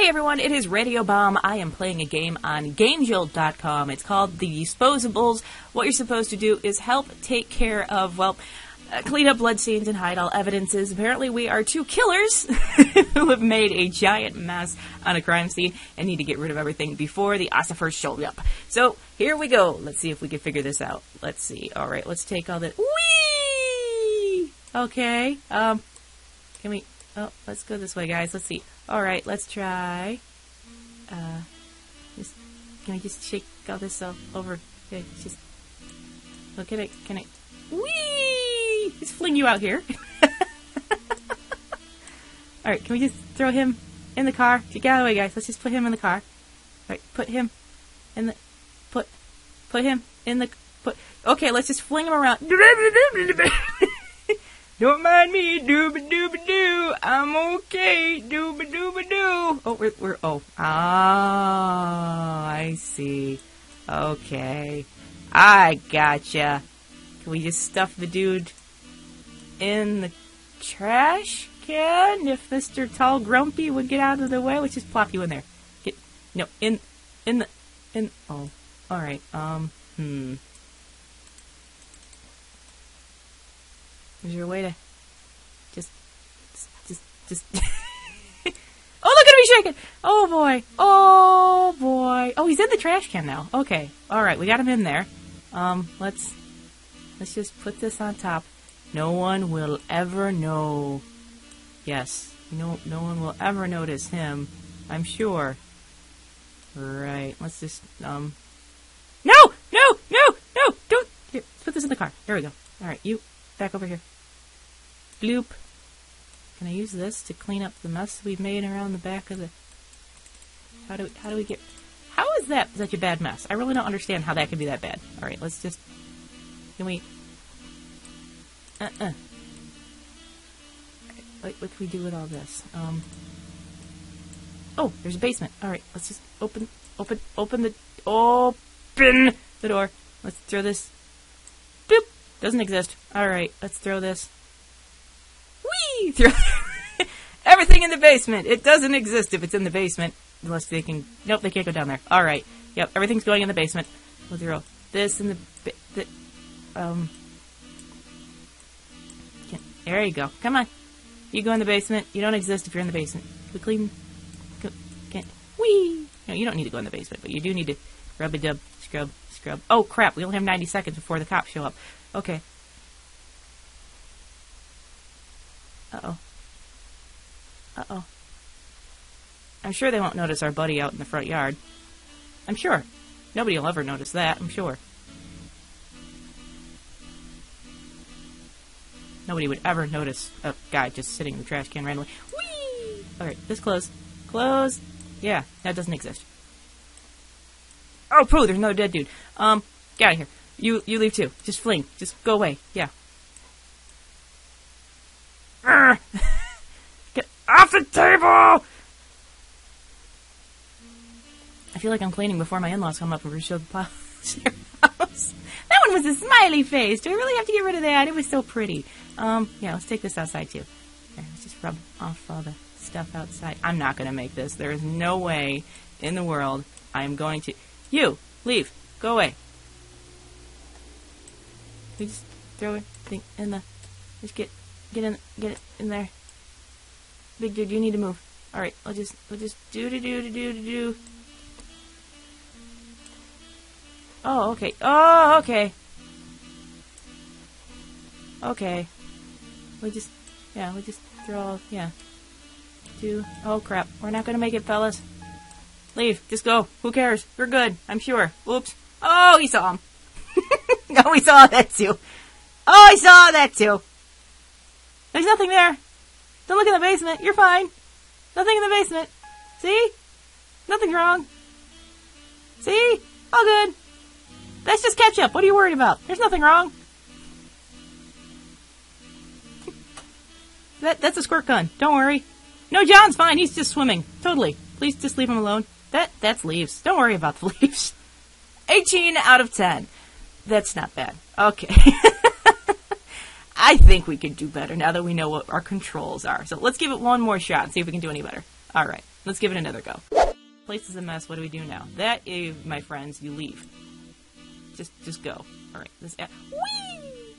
Hey everyone, it is Radio Bomb. I am playing a game on GameJolt.com. It's called The Disposables. What you're supposed to do is help take care of, well, uh, clean up bloodstains and hide all evidences. Apparently, we are two killers who have made a giant mess on a crime scene and need to get rid of everything before the Ossifers show up. So, here we go. Let's see if we can figure this out. Let's see. Alright, let's take all the. Whee! Okay. Um, can we. Oh, let's go this way, guys. Let's see. All right, let's try. Uh, just can I just shake all this all over? Okay, just. Oh, can I? Can I? Whee! Just fling you out here. all right, can we just throw him in the car? Get out of the way, guys. Let's just put him in the car. All right, put him in the. Put. Put him in the. Put. Okay, let's just fling him around. Don't mind me, dooba dooba doo. I'm okay, dooba dooba doo. Oh, we're, we're, oh. Ah, I see. Okay. I gotcha. Can we just stuff the dude in the trash can if Mr. Tall Grumpy would get out of the way? Let's just plop you in there. Get, no, in, in the, in, oh. Alright, um, hmm. Is a way to just, just, just? oh, look at me shaking! Oh boy! Oh boy! Oh, he's in the trash can now. Okay, all right, we got him in there. Um, let's let's just put this on top. No one will ever know. Yes, no, no one will ever notice him. I'm sure. Right. Let's just um. No! No! No! No! Don't. Here, put this in the car. There we go. All right, you back over here. Bloop. Can I use this to clean up the mess we've made around the back of the... How do we, how do we get... How is that such a bad mess? I really don't understand how that could be that bad. Alright, let's just... Can we... Uh-uh. What, what can we do with all this? Um... Oh, there's a basement. Alright, let's just open... Open... Open the... Open the door. Let's throw this... Doesn't exist. Alright, let's throw this through everything in the basement. It doesn't exist if it's in the basement. Unless they can. Nope, they can't go down there. All right. Yep, everything's going in the basement. We'll throw this in the. the um. There you go. Come on. You go in the basement. You don't exist if you're in the basement. We clean. Can't. Wee. No, you don't need to go in the basement, but you do need to rub a dub, scrub, scrub. Oh crap! We only have 90 seconds before the cops show up. Okay. Uh-oh. Uh-oh. I'm sure they won't notice our buddy out in the front yard. I'm sure. Nobody will ever notice that, I'm sure. Nobody would ever notice a guy just sitting in the trash can randomly. Whee! Alright, this close. Close. Yeah, that doesn't exist. Oh, pooh, there's another dead dude. Um, get out of here. You, you leave too. Just fling. Just go away. Yeah. Get off the table! I feel like I'm cleaning before my in-laws come up and show the house. That one was a smiley face. Do I really have to get rid of that? It was so pretty. Um, yeah, let's take this outside too. Let's just rub off all the stuff outside. I'm not going to make this. There is no way in the world I am going to. You, leave. Go away. We just throw it in the. Just get Get in, get in there. Big dude, you need to move. All right, I'll just, I'll just do do do do do do. Oh, okay. Oh, okay. Okay. We just, yeah, we just throw, yeah. Two. Oh crap, we're not gonna make it, fellas. Leave. Just go. Who cares? We're good. I'm sure. Oops. Oh, he saw him. no, he saw that too. Oh, he saw that too. There's nothing there. Don't look in the basement. You're fine. Nothing in the basement. See? Nothing's wrong. See? All good. That's just ketchup. What are you worried about? There's nothing wrong. that that's a squirt gun. Don't worry. No, John's fine. He's just swimming. Totally. Please just leave him alone. That that's leaves. Don't worry about the leaves. 18 out of 10. That's not bad. Okay. I think we could do better now that we know what our controls are. So let's give it one more shot and see if we can do any better. All right. let's give it another go. Place is a mess. What do we do now? That is, my friends, you leave. Just, just go. All right. This. Whee!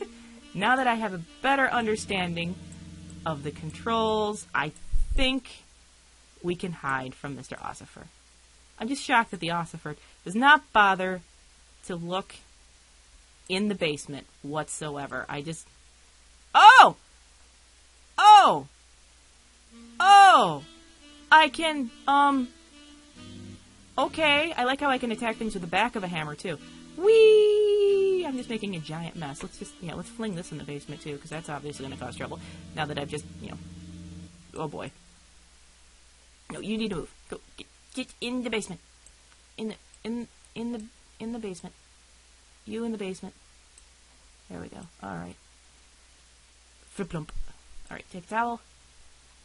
now that I have a better understanding of the controls, I think we can hide from Mr. Ossifer. I'm just shocked that the Ossifer does not bother to look in the basement whatsoever. I just. Oh! Oh! Oh! I can, um. Okay, I like how I can attack things with the back of a hammer, too. Whee! I'm just making a giant mess. Let's just, yeah, let's fling this in the basement, too, because that's obviously going to cause trouble. Now that I've just, you know. Oh boy. No, you need to move. Go, get, get in the basement. In the, in, in the, in the basement. You in the basement. There we go. Alright. Flip-plump. Alright, take towel.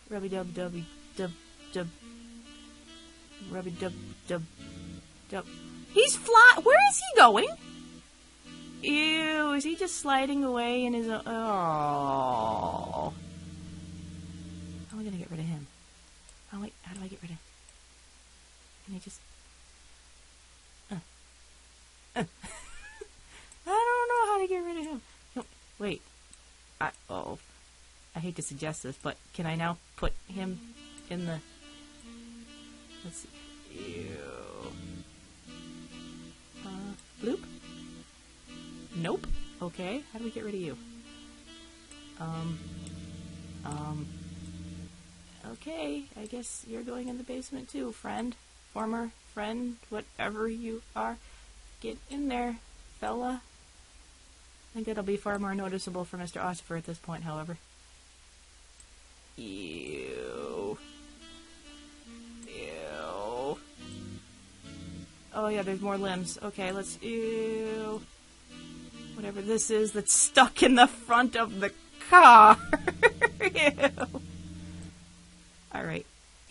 Rubby dub dub dub dub. Rubby dub dub dub. He's fly. Where is he going? Ew, is he just sliding away in his own? Oh. How am I gonna get rid of him? How, wait, how do I get rid of him? Can I just. Uh. Uh. I don't know how to get rid of him. No, wait. I, oh. I hate to suggest this, but can I now put him in the. Let's see. Ew. Uh? Nope. Okay, how do we get rid of you? Um. Um. Okay, I guess you're going in the basement too, friend. Former friend, whatever you are. Get in there, fella. I think it'll be far more noticeable for Mr. Ossifer at this point, however. Ew. Ew. Oh yeah, there's more limbs. Okay, let's ew. Whatever this is that's stuck in the front of the car. ew.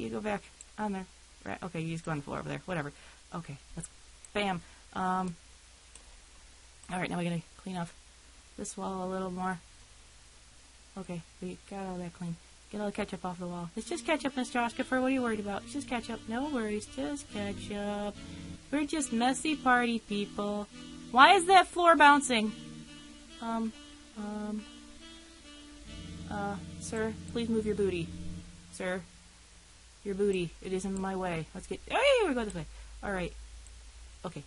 You go back on there. Right. Okay, you just go on the floor over there. Whatever. Okay, let's bam. Um Alright, now we're gonna clean off this wall a little more. Okay, we got all that clean. Get all the ketchup off the wall. It's just ketchup, Mr. Ossifer. What are you worried about? It's just ketchup. No worries. Just ketchup. We're just messy party people. Why is that floor bouncing? Um, um, uh, sir, please move your booty. Sir, your booty. It is in my way. Let's get. Hey, we go this way. All right. Okay.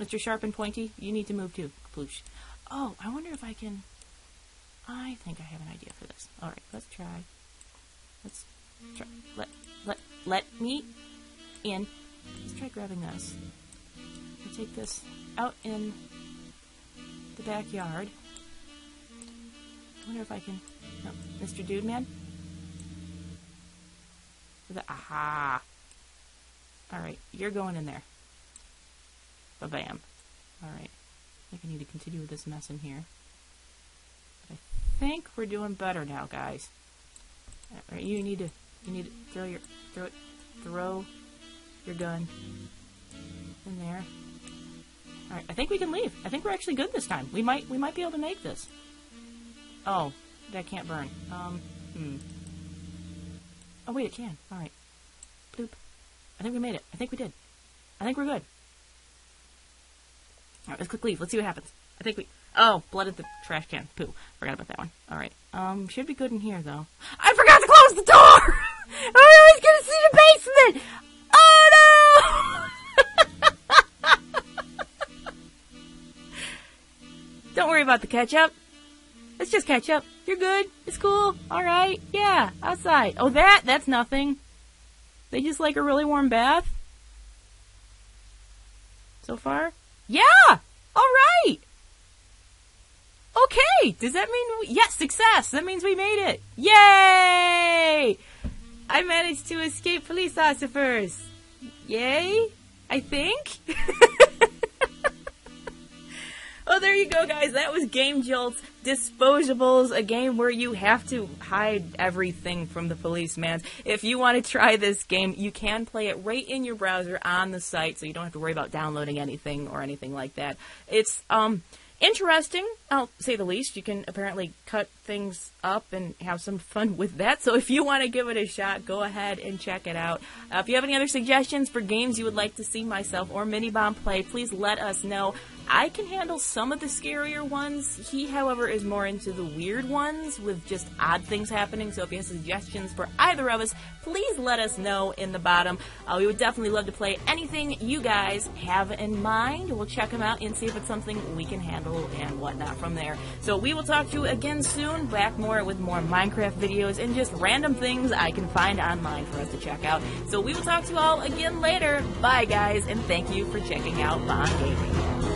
Mr. Sharp and Pointy, you need to move too. Ploosh. Oh, I wonder if I can. I think I have an idea for this. All right, let's try. Let's try. Let let let me in. Let's try grabbing this. We'll take this out in the backyard. I wonder if I can. No, Mr. Dude Man. The aha. All right, you're going in there. Ba bam. All right. I think I need to continue with this mess in here. But I think we're doing better now, guys. All right, you need to you need to throw your throw it throw your gun in there. All right, I think we can leave. I think we're actually good this time. We might we might be able to make this. Oh, that can't burn. Um, hmm. Oh wait, it can. All right. Bloop. I think we made it. I think we did. I think we're good. All right, let's click leave. Let's see what happens. I think we. Oh, blood at the trash can. Poo. Forgot about that one. All right. Um, should be good in here though. I forgot to close the door. I was gonna see the basement. Oh no! Don't worry about the ketchup. It's just catch up. You're good. It's cool. All right. Yeah. Outside. Oh, that. That's nothing. They just like a really warm bath. So far. Yeah! Alright! Okay! Does that mean we, yes, success! That means we made it! Yay! I managed to escape police officers! Yay? I think? There you go, guys. That was Game Jolts Disposables, a game where you have to hide everything from the policeman. If you want to try this game, you can play it right in your browser on the site, so you don't have to worry about downloading anything or anything like that. It's um interesting, I'll say the least. You can apparently cut things up and have some fun with that. So if you want to give it a shot, go ahead and check it out. Uh, if you have any other suggestions for games you would like to see myself or Minibomb play, please let us know. I can handle some of the scarier ones. He, however, is more into the weird ones with just odd things happening. So if you have suggestions for either of us, please let us know in the bottom. Uh, we would definitely love to play anything you guys have in mind. We'll check them out and see if it's something we can handle and whatnot from there. So we will talk to you again soon. Back more with more Minecraft videos and just random things I can find online for us to check out. So we will talk to you all again later. Bye, guys, and thank you for checking out Bomb Gaming.